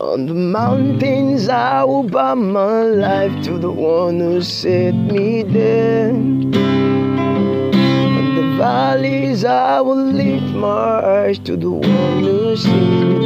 On the mountains, I will bow my life to the one who set me there. In the valleys, I will lift my eyes to the one who sees me.